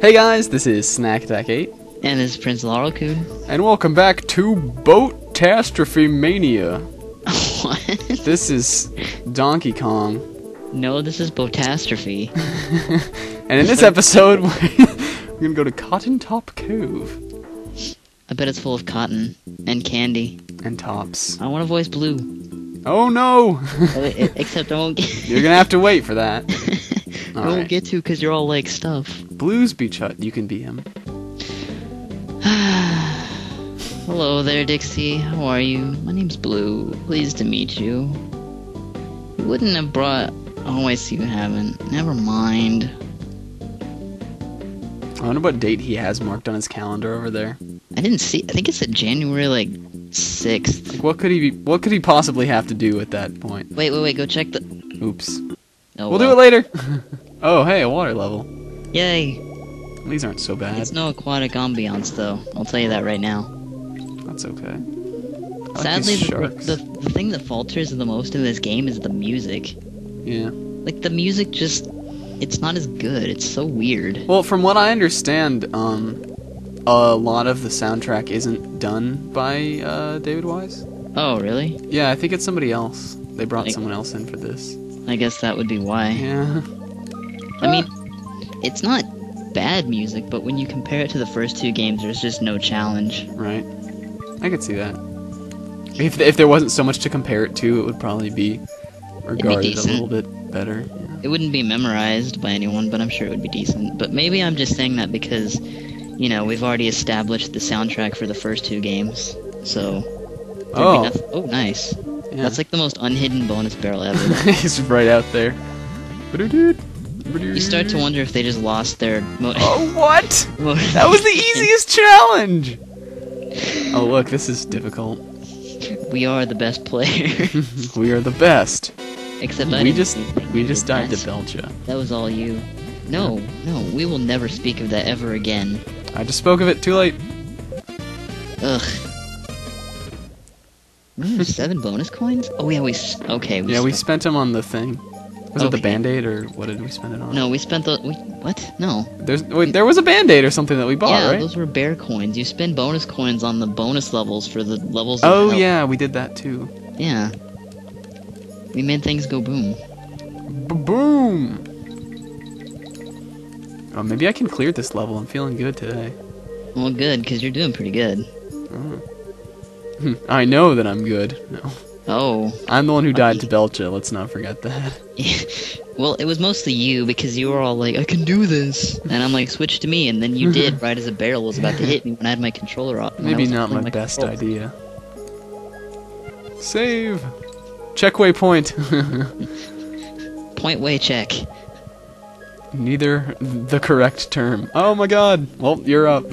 Hey guys, this is Snack Attack 8, And this is Prince Laharlkun. and welcome back to Boat-tastrophe Mania. what? This is Donkey Kong, No, this is Botastrophe. and in this episode, we're gonna go to Cotton Top Cove I bet it's full of cotton and candy. and tops. I want to voice Blue. Oh no! Oh, Except I won't get. You're gonna have to wait for that. I won't Alright. get to because you're all like stuff. Blues Beach Hut, you can be him. Hello there, Dixie. How are you? My name's Blue. Pleased to meet you. You wouldn't have brought. Oh, I see you haven't. Never mind. I wonder what date he has marked on his calendar over there. I didn't see. I think it's at January like sixth. Like, what could he be, what could he possibly have to do at that point? Wait, wait, wait. Go check the. Oops. Oh, we'll do it later. oh, hey, a water level. Yay! These aren't so bad. It's no aquatic ambiance, though. I'll tell you that right now. That's okay. Like Sadly, the, the the thing that falters the most in this game is the music. Yeah. Like the music just, it's not as good. It's so weird. Well, from what I understand, um, a lot of the soundtrack isn't done by uh, David Wise. Oh, really? Yeah, I think it's somebody else. They brought Like- someone else in for this. I guess that would be why. Yeah. I mean, it's not bad music, but when you compare it to the first two games, there's just no challenge. Right. I could see that. If if there wasn't so much to compare it to, it would probably be regarded a little bit better. Yeah. It wouldn't be memorized by anyone, but I'm sure it would be decent. But maybe I'm just saying that because, you know, we've already established the soundtrack for the first two games. So. Oh. oh, nice. Yeah. That's like the most unhidden bonus barrel ever. He's right out there. You start to wonder if they just lost their. Mo- Oh, what? That was the easiest challenge! Oh, look, this is difficult. we are the best player. we are the best. Except I we just we just died to. Belcha. That was all you. No, no, we will never speak of that ever again. I just spoke of it too late. Ugh. Seven bonus coins? Oh yeah, we. Okay. Yeah, we spent them on the thing. Was it the Okay. band-aid or what did we spend it on? No, we spent the. We, what? No. There's wait, there was a band-aid or something that we bought, yeah, right? those were bear coins. You spend bonus coins on the bonus levels for the levels. Oh yeah, we did that too. Yeah. We made things go boom. boom. Oh, maybe I can clear this level. I'm feeling good today. Well, good, because you're doing pretty good. Hmm, I know that I'm good. No. Oh. I'm the one who died to Belcha. Let's not forget that. well, it was mostly you because you were all like, I can do this. And I'm like, switch to me. And then you did right as a barrel was about to hit me when I had my controller off. Maybe not my best controls. idea. Save. Check waypoint. Point way check. Neither the correct term. Oh my god. Well, you're up.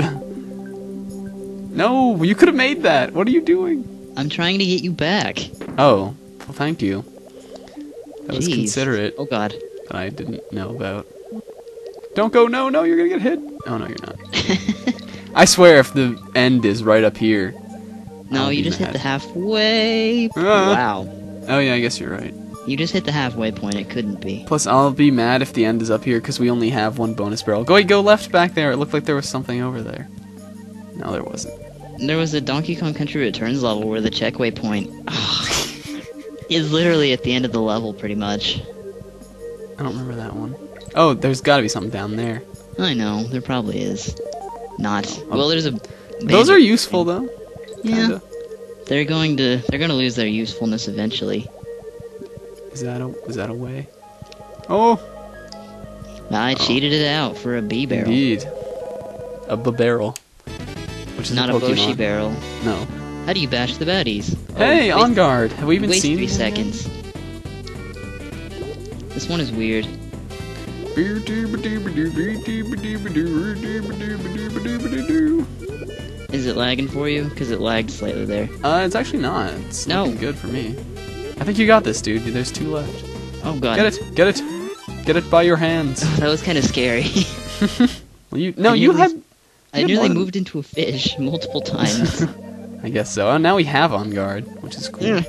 No, you could have made that. What are you doing? I'm trying to get you back. Oh, well, thank you. That was considerate Oh god. that I didn't know about. Don't go. No, no, you're gonna get hit. Oh no, you're not. I swear, if the end is right up here. no, you just mad. hit the halfway. Ah. Wow. Oh yeah, I guess you're right. You just hit the halfway point. It couldn't be. Plus, I'll be mad if the end is up here because we only have one bonus barrel. Go, go left back there. It looked like there was something over there. No, there wasn't. There was a Donkey Kong Country Returns level where the check waypoint is literally at the end of the level, pretty much. I don't remember that one. Oh, there's got to be something down there. I know there probably is. Not. Oh. Well, there's a. Those are useful though. Yeah. Kinda. They're going to. They're going to lose their usefulness eventually. Is that a is that a way? Oh, I oh. cheated it out for a B barrel, indeed. A b- barrel. Which is not a a Boshi barrel. No. How do you bash the baddies? Hey, oh, Enguarde. Have we even Wait seen three these seconds. This one is weird. Is it lagging for you? Because it lagged slightly there. Uh, it's actually not. It's No. good for me. I think you got this, dude. There's two left. Oh god. Get it, get it, get it by your hands. That was kind of scary. Well, you no, I you nearly- had. I had nearly moved into a fish multiple times. I guess so. Oh, now we have Enguarde, which is cool. Yeah.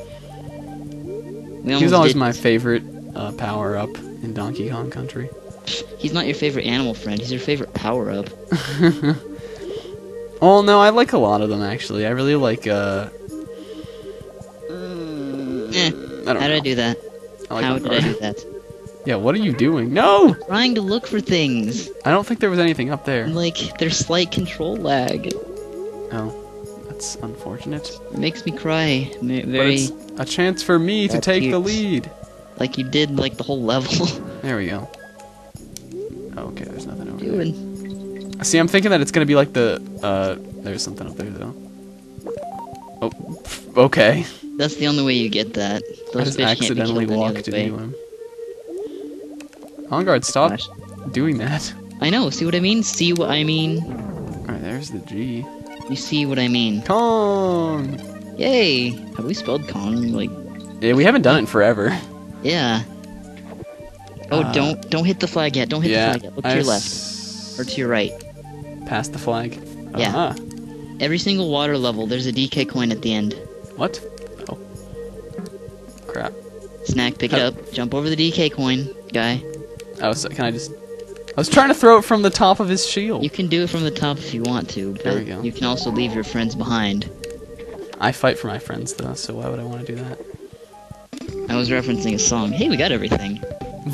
He was always did- my favorite uh, power up in Donkey Kong Country. He's not your favorite animal friend. He's your favorite power up. Oh no, I like a lot of them actually. I really like. uh... Eh, I don't how know. did I do that? I like how did I do that? Yeah, what are you doing? No, Trying to look for things. I don't think there was anything up there. Like there's slight control lag. Oh, that's unfortunate. makes me cry. Very a chance for me to take the lead. like you did like the whole level. There we go. Okay, there's nothing over there. See, I'm thinking that it's gonna be like the. Uh, there's something up there though. Oh, okay. That's the only way you get that. Those I just accidentally can't be killed any walked into him. Enguarde, stop Gosh. doing that. I know. See what I mean? See what I mean? Alright, there's the G. You see what I mean? Kong! Yay! Have we spelled Kong? Like, Yeah, we haven't done it in forever. yeah. Oh, Uh, don't don't hit the flag yet. Don't hit yeah. the flag yet. Look to I your left or to your right. Past the flag. Yeah. Uh-huh. Every single water level, there's a DK coin at the end. What? Oh. Crap. Snack, pick it up. Jump over the DK coin, guy. Oh, so can I just... I was trying to throw it from the top of his shield. You can do it from the top if you want to, but There we go. you can also leave your friends behind. I fight for my friends, though, so why would I want to do that? I was referencing a song. Hey, we got everything.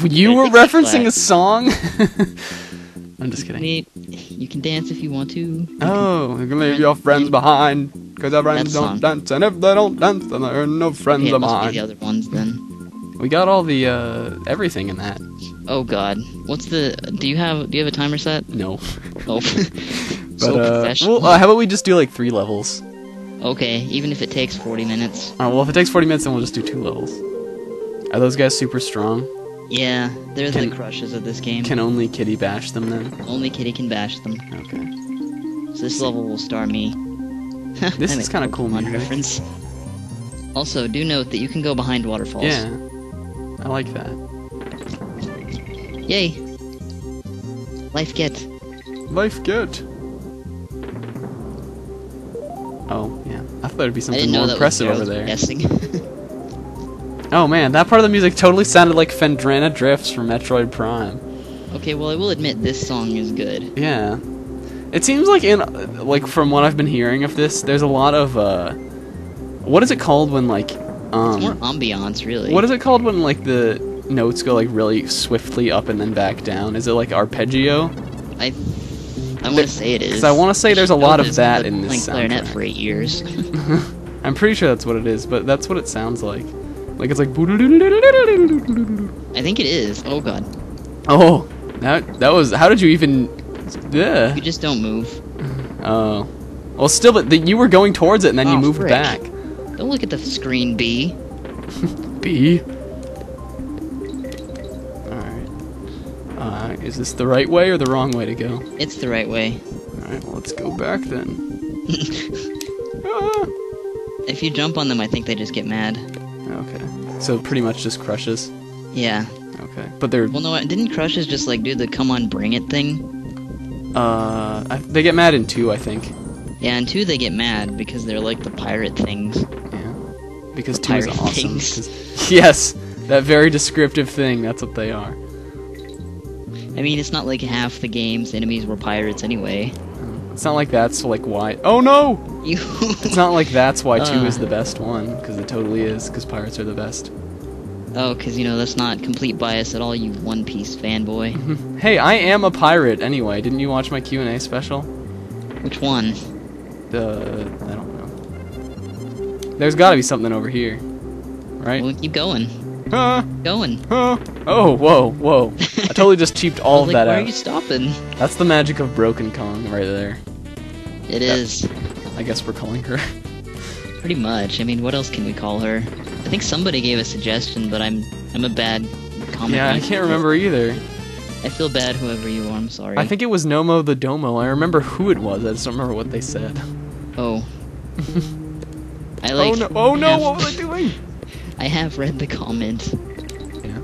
You were referencing a song? I'm just kidding. You can dance if you want to. You Oh, you can leave your friends behind. Because our friends don't dance, and if they don't dance, then they're no friends Okay, of mine. the other ones then. We got all the, uh, everything in that. Oh God, what's the? Do you have? Do you have a timer set? No. Oh, But, so uh, professional. well, uh, how about we just do like three levels? okay, even if it takes forty minutes. Alright, well, if it takes 40 minutes, then we'll just do two levels. Are those guys super strong? Yeah, they're Can- the crushes of this game. Can only Kiddy bash them then? Only Kiddy can bash them. Okay. So this level will star me. This is kinda cool Pokemon music. reference. Also, do note that you can go behind waterfalls. Yeah. I like that. Yay! Life get. Life get. Oh, yeah. I thought it'd be something more impressive over there. there. Guessing. Oh man, that part of the music totally sounded like Phendrana Drifts from Metroid Prime. okay, well I will admit this song is good. Yeah. It seems like in like from what I've been hearing of this, there's a lot of uh what is it called when like It's more um ambiance, really. what is it called when like the notes go like really swiftly up and then back down? Is it like arpeggio? I I want to say it is. Cuz I want to say there's a lot of that in this playing clarinet soundtrack. for eight years. I'm pretty sure that's what it is, but that's what it sounds like. Like it's like I think it is. Oh god. Oh, that that was how did you even yeah. You just don't move. Oh. Well, still, but the, you were going towards it and then you Oh, moved frick. back. Don't look at the screen, B. B. Alright. Uh, is this the right way or the wrong way to go? It's the right way. Alright, well, let's go back then. Ah. If you jump on them, I think they just get mad. Okay. So pretty much just crushes. Yeah. Okay. But they're, Well, no, didn't Crushes just like do the "come on, bring it" thing? uh, I, they get mad in two, I think. Yeah, in two they get mad because they're like the pirate things. Because two is awesome. yes! That very descriptive thing, that's what they are. I mean, it's not like half the game's enemies were pirates anyway. It's not like that's like why. Oh no! You. It's not like that's why two Uh. is the best one, because it totally is, because pirates are the best. oh, because you know that's not complete bias at all. You One Piece fanboy. Hey, I am a pirate anyway. Didn't you watch my Q and A special? Which one? The I don't know. There's got to be something over here, right? Well, keep going. Huh? Going. Huh? Oh, whoa, whoa! I totally just cheaped all of like, that why out. are you stopping? That's the magic of Broken Kong right there. It is I guess we're calling her. pretty much. I mean, what else can we call her? I think somebody gave a suggestion, but I'm I'm a bad comment. yeah, I can't remember either. I feel bad, whoever you are. I'm sorry. I think it was Nomo the Domo. I remember who it was. I just don't remember what they said. Oh. I like. oh no! Oh no! have- What was I doing? I have read the comment. Yeah.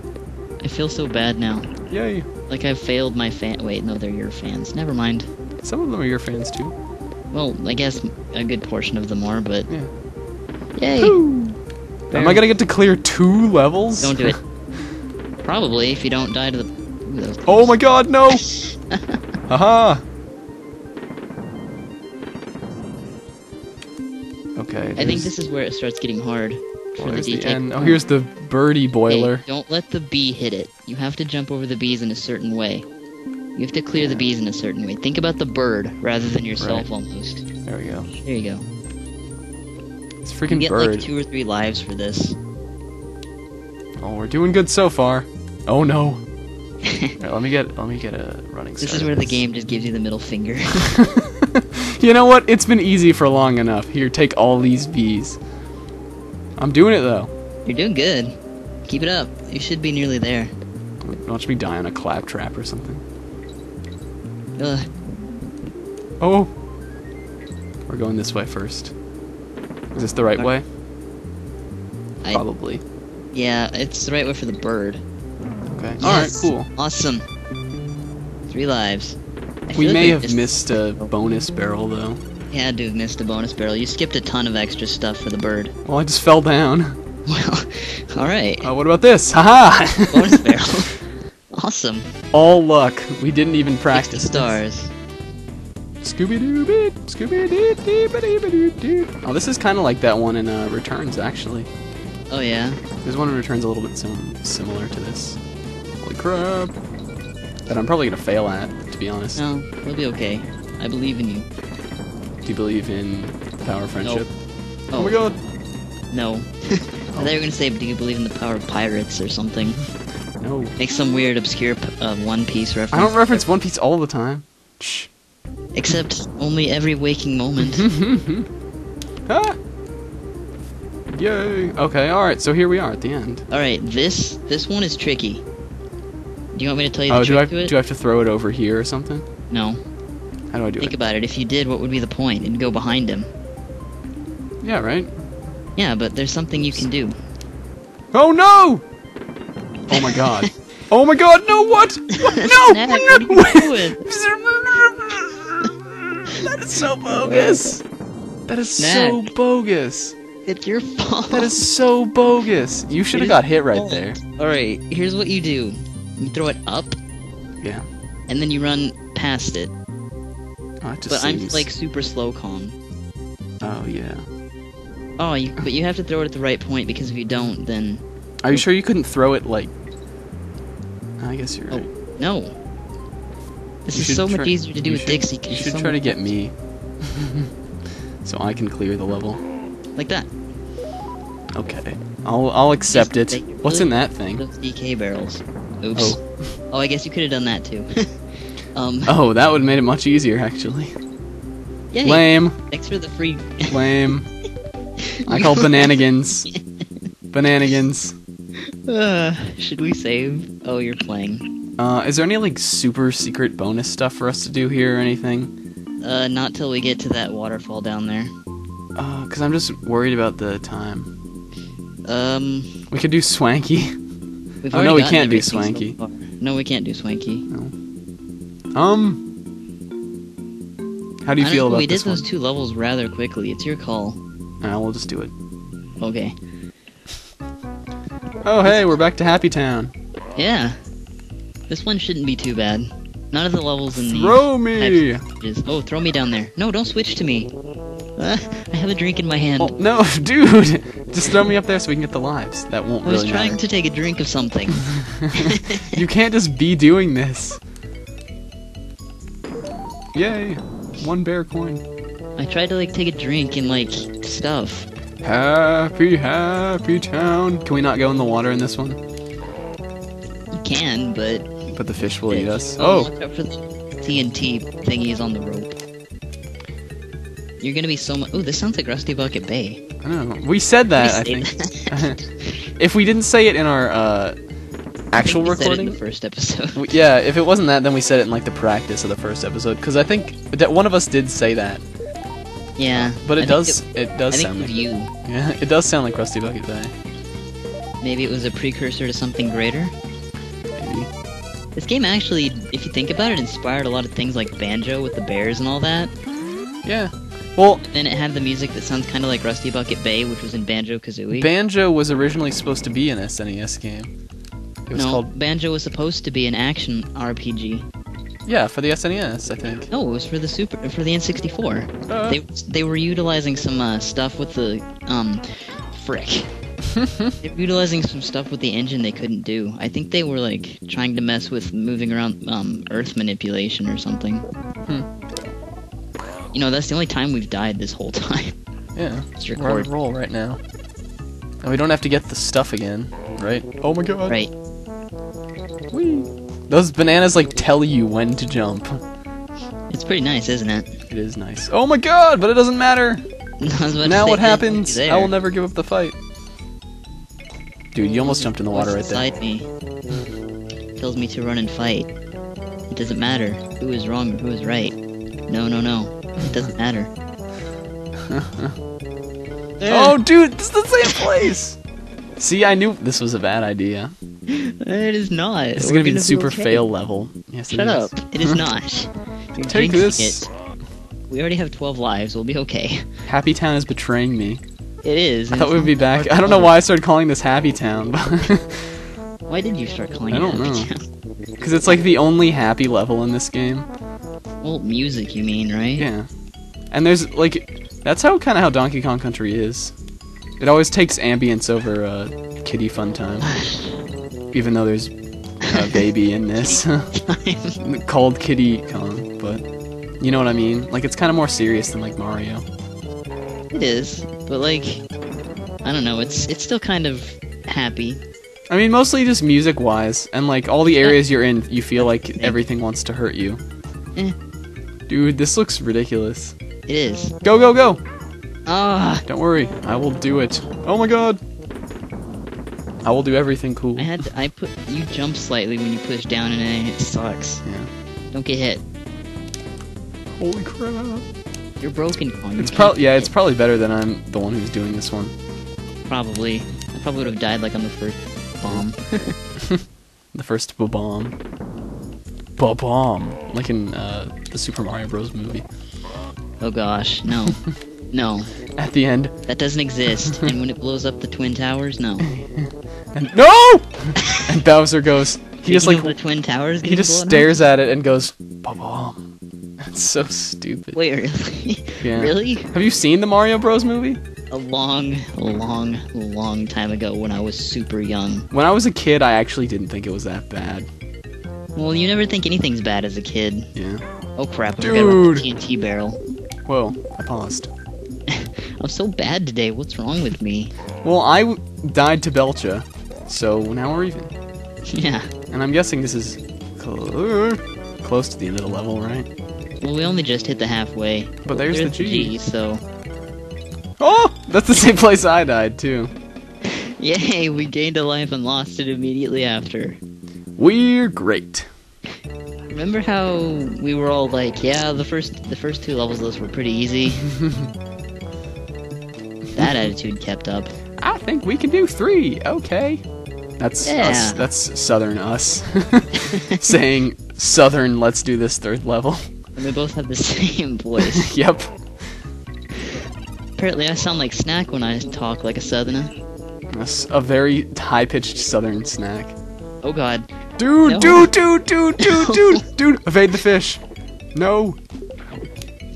I feel so bad now. Yay! Like I've failed my fan. Wait, no, they're your fans. Never mind. Some of them are your fans too. Well, I guess a good portion of them are, but Yeah. yay! Am I gonna get to clear two levels? Don't do it. Probably if you don't die to the Ooh, Oh my god, no! Haha! Okay. I think this is where it starts getting hard for oh, the end. Oh, here's the birdie boiler. Hey, don't let the bee hit it. You have to jump over the bees in a certain way. You have to clear the bees in a certain way. Think about the bird rather than yourself Right. almost. There we go. There you go. It's You freaking get bird. like two or three lives for this. Oh, we're doing good so far. Oh no. Alright, let me get let me get a running This is where the game just gives you the middle finger. you know what? It's been easy for long enough. Here, take all these bees. I'm doing it though. You're doing good. Keep it up. You should be nearly there. Watch me die on a Klaptrap or something. Ugh. Oh! We're going this way first. Is this the right way? I- Probably. Yeah, it's the right way for the bird. Okay. Alright, cool. Awesome. Three lives. We may have missed a bonus barrel though. Had to have missed a bonus barrel. You skipped a ton of extra stuff for the bird. Well, I just fell down. Well, alright. Uh, what about this? Haha! Bonus barrel. awesome. All luck. We didn't even practice. this. stars. Scooby Doo Beat, Scooby Doo Doo Doo Doo Doo. Oh, this is kind of like that one in uh, Returns, actually. Oh yeah. There's one in Returns a little bit sim- similar to this. Holy crap! That I'm probably gonna fail at, to be honest. No, we'll be okay. I believe in you. Do you believe in the power of friendship? Oh, Oh my god! No. I thought you were gonna say, do you believe in the power of pirates or something? No. Make some weird, obscure uh, One Piece reference. I don't reference One Piece all the time. Shh. Except only every waking moment. ah! Yay! Okay, alright, so here we are at the end. Alright, this this one is tricky. Do you want me to tell you the Oh, do I, to it? do I have to throw it over here or something? No. How do I do Think it? Think about it. If you did, what would be the point? And go behind him. Yeah, right? Yeah, but there's something you can do. Oh no! Oh my god. Oh my god, no, what? What? No! Snap, what are you doing? that is so bogus! That is so bogus! It's your fault. That is so bogus! You should have got hit right fault. there. Alright, here's what you do. You throw it up, Yeah. and then you run past it. Oh, But I'm like super slow con. Oh yeah. Oh, you, but you have to throw it at the right point because if you don't, then Are you sure you couldn't throw it like? I guess you're Oh. right. no. This You is so try- much easier to do you with should- Dixie. You should so try to get me, so I can clear the level. like that. Okay. I'll I'll accept Just it. What's in that thing? Those DK barrels. Oops. Oh. Oh, I guess you could have done that too. um, Oh, that would have made it much easier actually. yay! Lame. Thanks for the free. Lame. I call bananigans. Bananigans. Uh, should we save? Oh, you're playing. Uh, is there any like super secret bonus stuff for us to do here or anything? Uh, not till we get to that waterfall down there. Uh, cause I'm just worried about the time. Um, We could do swanky. We've Oh, no, we can't do everything so swanky. no, we can't do swanky. Um. How do you feel don't know, about We did this those two levels rather quickly. It's your call. Uh, we'll just do it. Okay. Oh, hey, we're back to Happy Town. Yeah. This one shouldn't be too bad. None of the levels in the Throw me! Oh, throw me down there. No, don't switch to me. Uh, I have a drink in my hand. Oh, no, dude! Just throw me up there so we can get the lives. That won't I was really trying matter. to take a drink of something. you can't just be doing this. Yay! One bear coin. I tried to like take a drink and like stuff. Happy, happy town. Can we not go in the water in this one? You can, but But the fish will eat us. Oh, out for the TNT thingies on the rope. You're gonna be so much. Oh, this sounds like Rusty Bucket Bay. I know. We said that, I think. if we didn't say it in our uh, actual I think we said it in recording, the first episode. we- yeah, if it wasn't that, then we said it in like the practice of the first episode. Because I think that one of us did say that. yeah, But it think does, It, it, does think sound like, you. yeah, it does sound like Rusty Bucket Bay. Maybe it was a precursor to something greater. Maybe. This game actually, if you think about it, inspired a lot of things like Banjo with the bears and all that. Yeah. Well, Then it had the music that sounds kind of like Rusty Bucket Bay, which was in Banjo Kazooie. Banjo was originally supposed to be an SNES game. It was no, called Banjo was supposed to be an action RPG. yeah for the SNES, I think. No, it was for the super for the N64. Uh. They they were utilizing some uh, stuff with the um, frick. they were utilizing some stuff with the engine they couldn't do. I think they were like trying to mess with moving around um, Earth manipulation or something. You know, that's the only time we've died this whole time. Yeah, Let's we're on a roll right now, and we don't have to get the stuff again, right? Oh my god! Right. Whee. Those bananas like tell you when to jump. It's pretty nice, isn't it? It is nice. Oh my god! But it doesn't matter. I was about to Now what happens? I will never give up the fight. Dude, you almost jumped in the water right there. inside me tells me to run and fight. It doesn't matter who is wrong or who is right. No, no, no. It doesn't matter. Oh, dude, this is the same place. See, I knew this was a bad idea. It is not. This is We're gonna be the be super okay. fail level. Yes, it Shut is. up. It is not. You're Take this. It. We already have 12 lives. We'll be okay. Happy Town is betraying me. It is. I thought we'd be back. I don't know why I started calling this Happy Town, Why did you start calling I it don't Happy know. Town? because it's like the only happy level in this game. Well, music, you mean, right? Yeah, and there's like that's how kind of how Donkey Kong Country is. It always takes ambience over uh, kiddie fun time, even though there's a baby in this called Kiddy Kong, but you know what I mean. Like it's kind of more serious than like Mario. it is, but like, I don't know. It's it's still kind of happy. I mean, mostly just music wise, and like all the areas you're in, you feel like everything wants to hurt you. Eh. Dude, this looks ridiculous. It is. Go, go, go! Ah, Don't worry, I will do it. Oh my god! I will do everything cool. I had to, I put you jump slightly when you push down and it, it sucks. Yeah. Don't get hit. Holy crap! You're broken, Kong. You It's probably yeah, it's probably better than I'm the one who's doing this one. probably. I probably would have died like on the first bomb. The first bomb. Bomb, like in uh, the Super Mario Bros. movie. oh gosh, no, no, At the end, that doesn't exist. and when it blows up the twin towers, no. and no, and Bowser goes. He just like the twin towers. he just up? stares at it and goes ba bomb. That's so stupid. Wait, really? Yeah. Really? Have you seen the Mario Bros. movie? A long, long, long time ago when I was super young. When I was a kid, I actually didn't think it was that bad. Well, you never think anything's bad as a kid. Yeah. Oh crap! I forgot about Dude. the TNT barrel. Whoa, I paused. I'm so bad today. What's wrong with me? Well, I w- died to Belcha, so now we're even. Yeah. And I'm guessing this is cl- close to the end of the level, right? Well, we only just hit the halfway. But there's the G. so Oh, that's the same place I died too. yay! We gained a life and lost it immediately after. We're great. Remember how we were all like, "Yeah, the first the first two levels of this were pretty easy." that attitude kept up. I think we can do three. Okay. That's us. That's Southern us saying Southern. Let's do this third level. And we both have the same voice. yep. Apparently, I sound like Snack when I talk like a Southerner. That's a very high-pitched Southern snack. Oh God. Dude, No. dude, dude, dude, dude, dude, dude, evade the fish. No.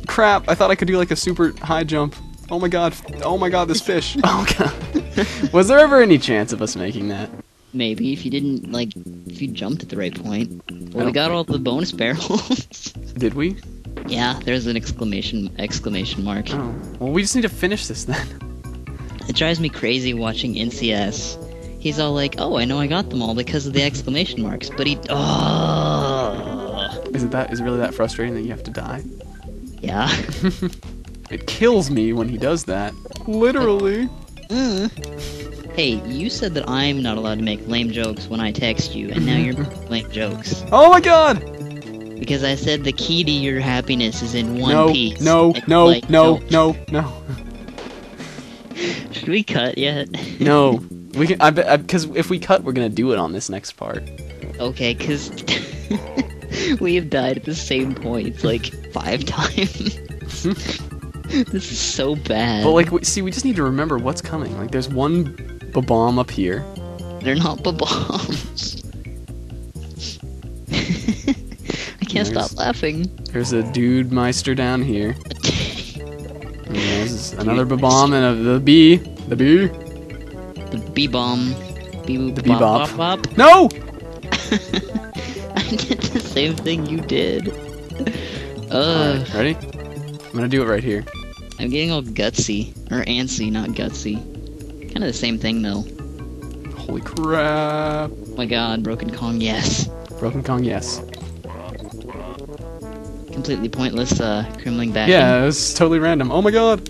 Crap, I thought I could do like a super high jump. Oh my god, oh my god, this fish. Oh god. Was there ever any chance of us making that? Maybe if you didn't like, if you jumped at the right point. Well, we got all the bonus barrels. Did we? yeah, there's an exclamation exclamation mark. Oh. Well, we just need to finish this then. It drives me crazy watching NCS. He's all like, "Oh, I know I got them all because of the exclamation marks," but he, oh, Is it that is it really that frustrating that you have to die? yeah. It kills me when he does that. Literally. Hey, you said that I'm not allowed to make lame jokes when I text you, and now you're making lame jokes. Oh my god! Because I said the key to your happiness is in one no, piece. no, no, like, no, no, no, Should we cut yet? no. We can, I bet, because if we cut, we're gonna do it on this next part. Okay, because we have died at the same point like five times. this is so bad. But like, we, see, we just need to remember what's coming. Like, there's one bomb up here. They're not bombs. I can't there's, stop laughing. There's a dude meister down here. there's another bomb and a, the bee. The bee. The bee bomb. Bee The bop, bebop. bop, bop. No! I did the same thing you did. Uh, Alright, ready? I'm gonna do it right here. I'm getting all gutsy. Or antsy, not gutsy. Kind of the same thing, though. Holy crap. Oh my god, Broken Kong, yes. Broken Kong, yes. Completely pointless, uh, Kremling back. Yeah, it was totally random. Oh my god!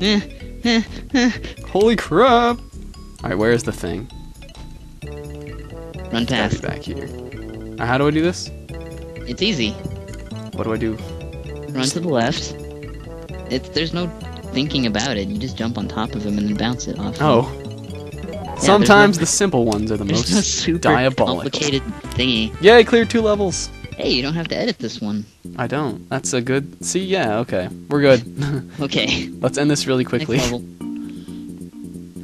Eh, eh, eh. Holy crap! Alright, where is the thing? Run Gotta be past. back here. Uh, how do I do this? It's easy. What do I do? Run to the left. It's there's no thinking about it. You just jump on top of him and then bounce it off. Oh. there's Sometimes no- the simple ones are the There's no most super diabolical. complicated thingy. I cleared two levels! Hey, you don't have to edit this one. I don't. That's a good. See, yeah, okay. We're good. Okay. Let's end this really quickly. Next level.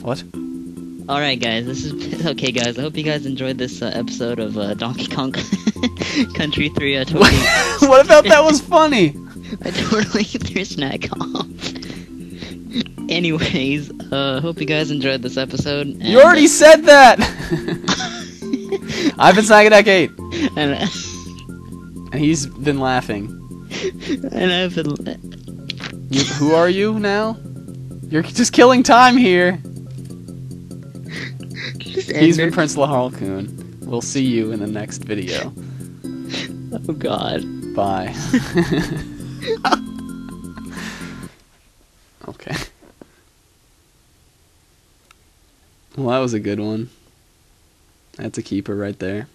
What? All right, guys. This is okay, guys. I hope you guys enjoyed this uh, episode of uh, Donkey Kong Country 3. I totally, what about that was funny? I totally threw snack off. Anyways, uh, hope you guys enjoyed this episode. And, You already said that! I've been Sagadak 8, and, and he's been laughing. and I've been. You, who are you now? You're just killing time here. He's been Prince Laharlkun. We'll see you in the next video. Oh God. Bye. okay. Well, that was a good one. That's a keeper right there.